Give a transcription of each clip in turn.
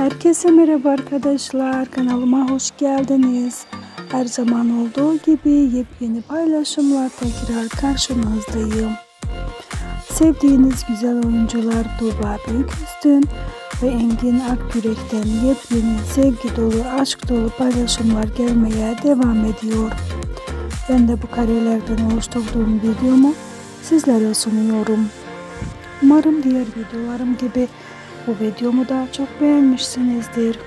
Herkese merhaba arkadaşlar. Kanalıma hoş geldiniz. Her zaman olduğu gibi yepyeni paylaşımlar tekrar karşınızdayım. Sevdiğiniz güzel oyuncular Tuğba Büyüküstün ve Engin Akgürek'ten yepyeni sevgi dolu, aşk dolu paylaşımlar gelmeye devam ediyor. Ben de bu karelerden oluşturduğum videomu sizlere sunuyorum. Umarım diğer videolarım gibi bu videomu da çok beğenmişsinizdir.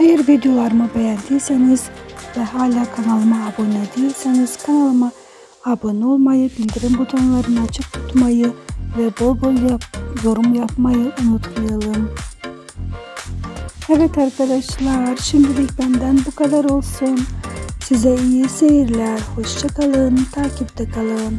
Eğer videolarımı beğendiyseniz ve hala kanalıma abone değilseniz kanalıma abone olmayı, bildirim butonlarını açık tutmayı ve bol bol yap yorum yapmayı unutmayalım. Evet arkadaşlar şimdilik benden bu kadar olsun. Size iyi seyirler. Hoşçakalın. Takipte kalın.